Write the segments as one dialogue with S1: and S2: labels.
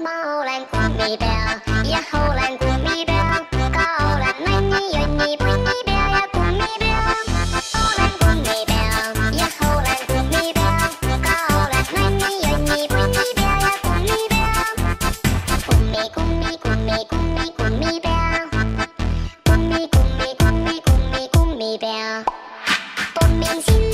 S1: 猫兰国米表，一后兰国米表，高兰美女愿意陪你表呀国米表，后兰国米表，一后兰国米表，高兰美女愿意陪你表呀国米表，国米国米国米国米国米表，国米国米国米国米国米表，国民心。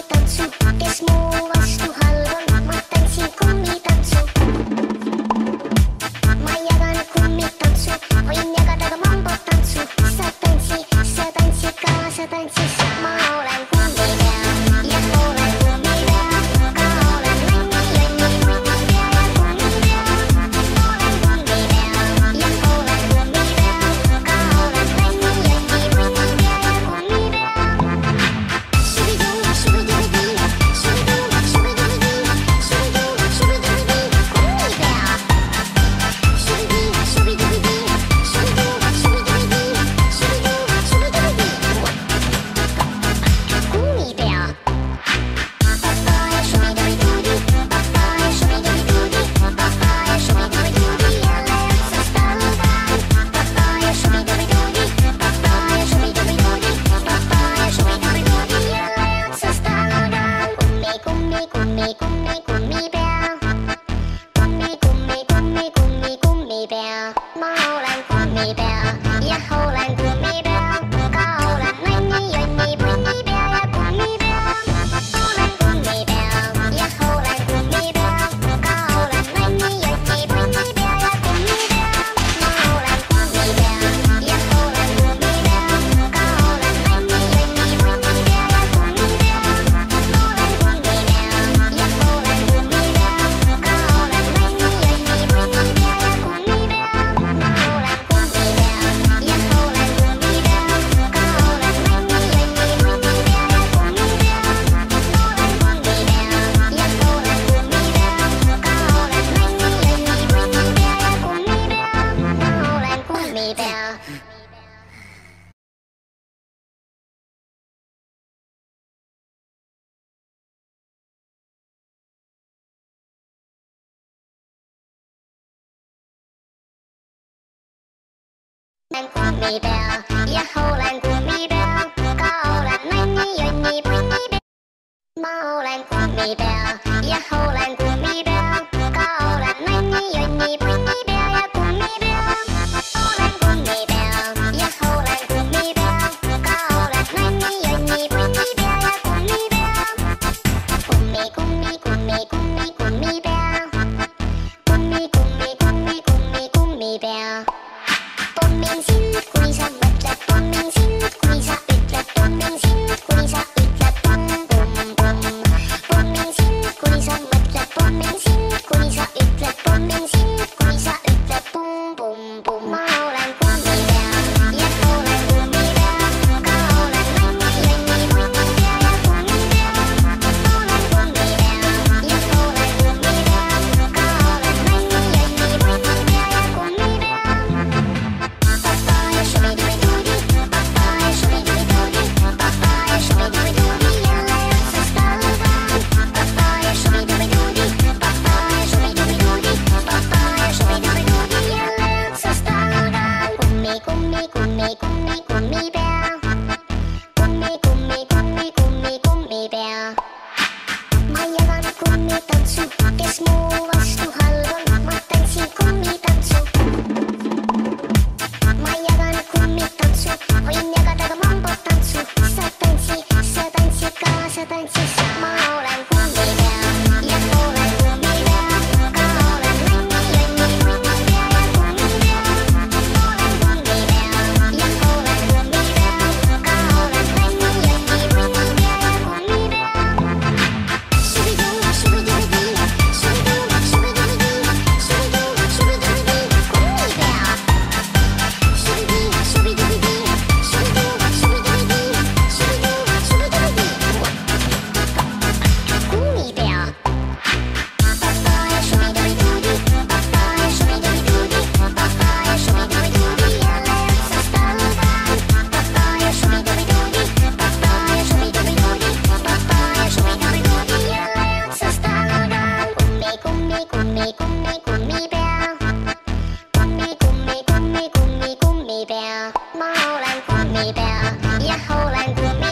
S1: võtan su, kes mu vastu halb on, ma võtan sind kummi taha. kummi, kummi, kummipea. kummi, kummi, kummi, kummi, kummipea. ma olen kummipea, jah olen. 明星。Mis amores. me, come me, come me, come me, come 一百啊呀好难过